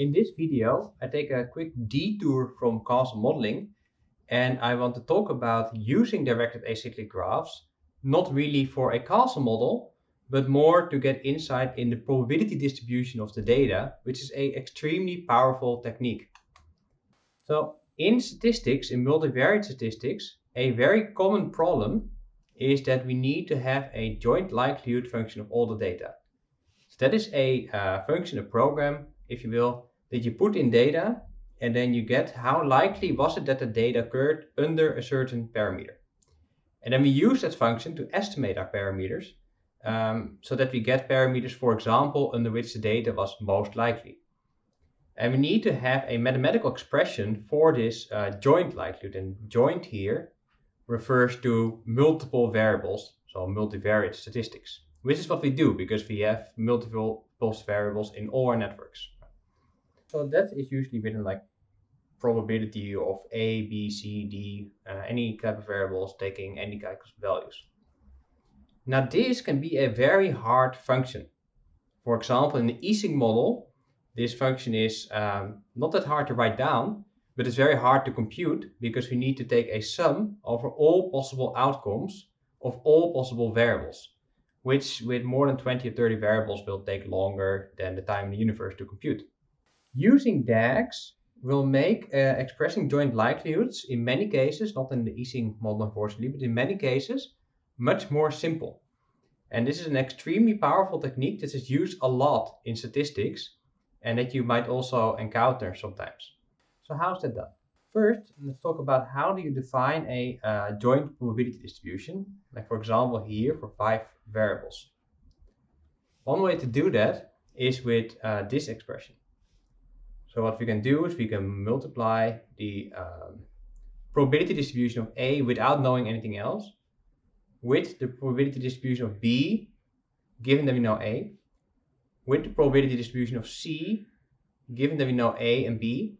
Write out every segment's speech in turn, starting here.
In this video, I take a quick detour from causal modeling and I want to talk about using directed acyclic graphs, not really for a causal model, but more to get insight in the probability distribution of the data, which is a extremely powerful technique. So in statistics, in multivariate statistics, a very common problem is that we need to have a joint likelihood function of all the data. So that is a uh, function, a program, if you will, that you put in data and then you get how likely was it that the data occurred under a certain parameter. And then we use that function to estimate our parameters um, so that we get parameters, for example, under which the data was most likely. And we need to have a mathematical expression for this uh, joint likelihood. And joint here refers to multiple variables, so multivariate statistics, which is what we do because we have multiple variables in all our networks. So that is usually written like probability of A, B, C, D, uh, any type of variables taking any kind of values. Now this can be a very hard function. For example, in the Ising model, this function is um, not that hard to write down, but it's very hard to compute because we need to take a sum over all possible outcomes of all possible variables, which with more than 20 or 30 variables will take longer than the time in the universe to compute. Using DAGs will make uh, expressing joint likelihoods in many cases, not in the Ising model unfortunately, but in many cases, much more simple. And this is an extremely powerful technique that is used a lot in statistics and that you might also encounter sometimes. So how's that done? First, let's talk about how do you define a uh, joint probability distribution, like for example here for five variables. One way to do that is with uh, this expression. So what we can do is we can multiply the um, probability distribution of A without knowing anything else with the probability distribution of B, given that we know A, with the probability distribution of C, given that we know A and B,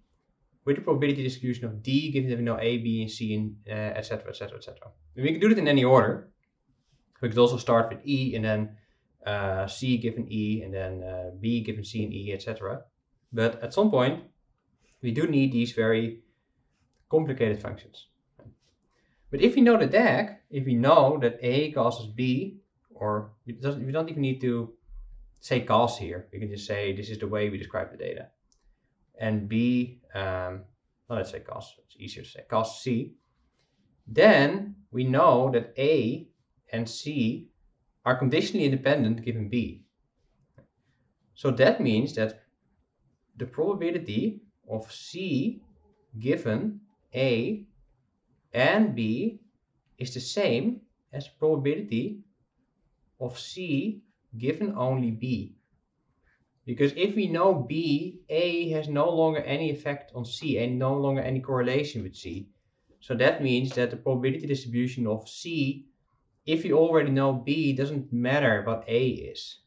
with the probability distribution of D, given that we know A, B, and C, and etc., etc., etc. We can do it in any order. We could also start with E and then uh, C given E, and then uh, B given C and E, etc. But at some point, we do need these very complicated functions. But if we know the DAG, if we know that A causes B, or we, don't even need to say cause here, we can just say this is the way we describe the data and B, um, well, let's say cos, it's easier to say cos C, then we know that A and C are conditionally independent given B. So that means that the probability of C given A and B is the same as probability of C given only B. Because if we know B, A has no longer any effect on C and no longer any correlation with C. So that means that the probability distribution of C, if we already know B, doesn't matter what A is.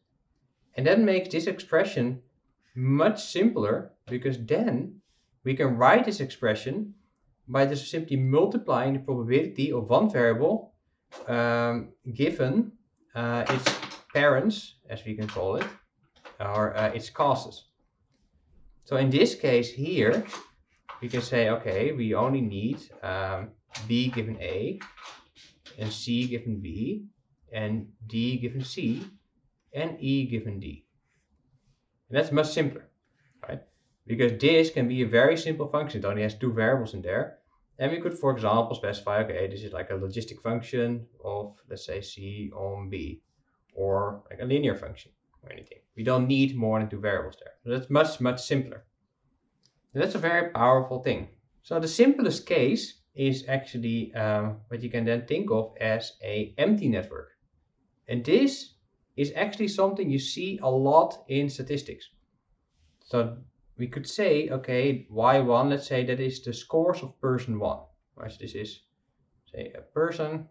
And that makes this expression much simpler because then we can write this expression by just simply multiplying the probability of one variable um, given uh, its parents, as we can call it, or uh, its causes. So in this case here, we can say, okay, we only need um, B given A, and C given B, and D given C, and E given D. And that's much simpler, right? Because this can be a very simple function. It only has two variables in there. And we could, for example, specify, okay, this is like a logistic function of, let's say, C on B, or like a linear function or anything. We don't need more than two variables there. So that's much, much simpler. And that's a very powerful thing. So the simplest case is actually um, what you can then think of as a empty network. And this is actually something you see a lot in statistics. So we could say, okay, y1, let's say that is the scores of person 1. Right, this is, say, a person,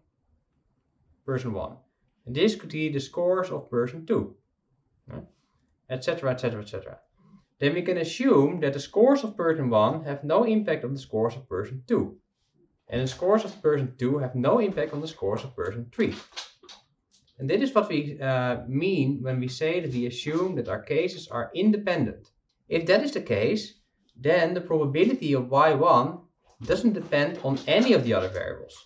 person 1. And this could be the scores of person 2 etc., etc., etc. Then we can assume that the scores of person 1 have no impact on the scores of person 2. And the scores of person 2 have no impact on the scores of person 3. And this is what we uh, mean when we say that we assume that our cases are independent. If that is the case, then the probability of y1 doesn't depend on any of the other variables.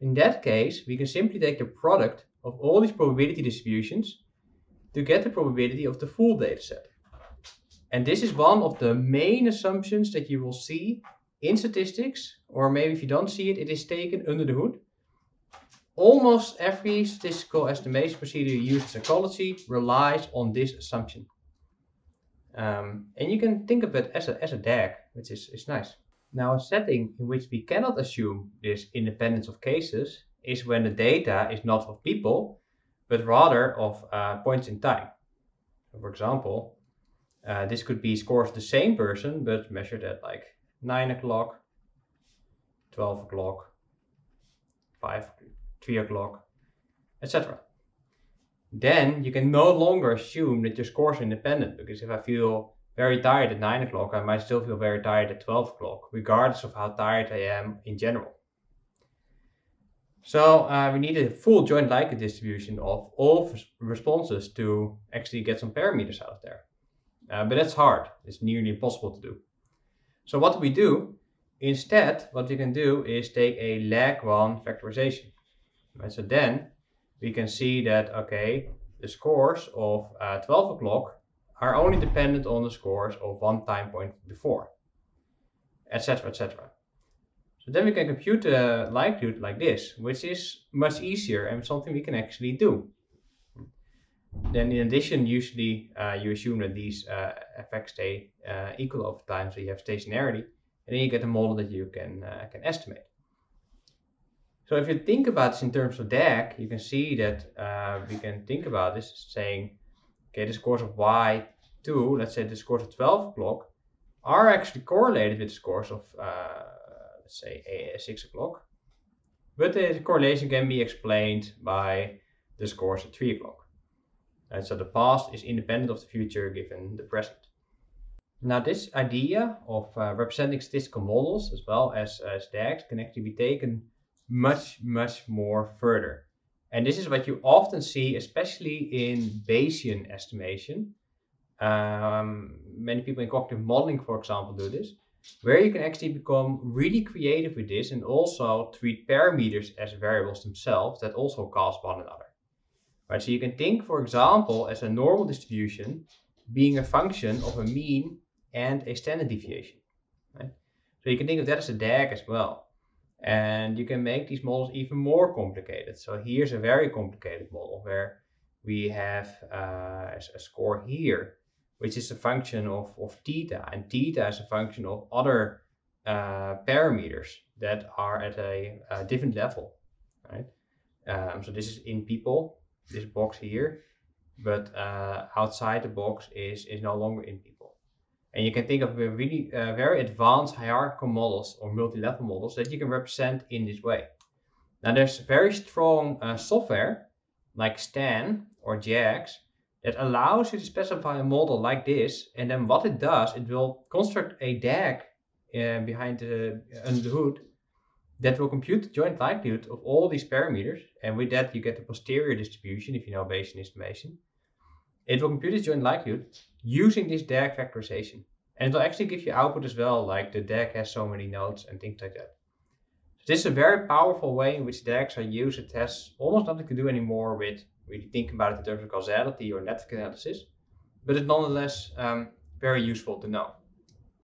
In that case, we can simply take the product of all these probability distributions to get the probability of the full dataset. And this is one of the main assumptions that you will see in statistics, or maybe if you don't see it, it is taken under the hood. Almost every statistical estimation procedure used in psychology relies on this assumption. Um, and you can think of it as a, as a DAG, which is, is nice. Now, a setting in which we cannot assume this independence of cases is when the data is not of people, but rather of uh, points in time. For example, uh, this could be scores of the same person, but measured at like 9 o'clock, 12 o'clock, 5, 3 o'clock, etc. Then you can no longer assume that your scores are independent because if I feel very tired at 9 o'clock, I might still feel very tired at 12 o'clock, regardless of how tired I am in general. So uh, we need a full joint likelihood distribution of all responses to actually get some parameters out of there. Uh, but that's hard. It's nearly impossible to do. So what do we do? Instead, what we can do is take a lag1 factorization. Right? So then we can see that, okay, the scores of uh, 12 o'clock are only dependent on the scores of one time point before, etc., etc. So then we can compute the likelihood like this, which is much easier and something we can actually do. Then in addition, usually uh, you assume that these uh, effects stay uh, equal over time, so you have stationarity, and then you get a model that you can, uh, can estimate. So if you think about this in terms of DAG, you can see that uh, we can think about this saying, okay, the scores of y2, let's say the scores of 12 o'clock, are actually correlated with the scores of, uh, let's say, 6 o'clock. But the correlation can be explained by the scores at 3 o'clock. And so the past is independent of the future given the present. Now this idea of uh, representing statistical models as well as, as DAGs can actually be taken much, much more further. And this is what you often see, especially in Bayesian estimation. Um, many people in cognitive modeling, for example, do this, where you can actually become really creative with this and also treat parameters as variables themselves that also cause one another. Right, so you can think, for example, as a normal distribution being a function of a mean and a standard deviation. Right? So you can think of that as a DAG as well. And you can make these models even more complicated. So here's a very complicated model where we have uh, a score here, which is a function of, of theta. And theta is a function of other uh, parameters that are at a, a different level. Right? Um, so this is in people, this box here, but uh, outside the box is, is no longer in people. And you can think of really uh, very advanced hierarchical models or multi-level models that you can represent in this way. Now there's very strong uh, software like Stan or JAGS that allows you to specify a model like this and then what it does, it will construct a DAG uh, behind the, under the hood that will compute the joint likelihood of all these parameters. And with that, you get the posterior distribution, if you know Bayesian estimation. It will compute its joint likelihood using this DAG factorization. And it will actually give you output as well, like the DAG has so many nodes and things like that. So this is a very powerful way in which DAGs are used. It has almost nothing to do anymore with really thinking about it in terms of causality or network analysis, but it's nonetheless um, very useful to know.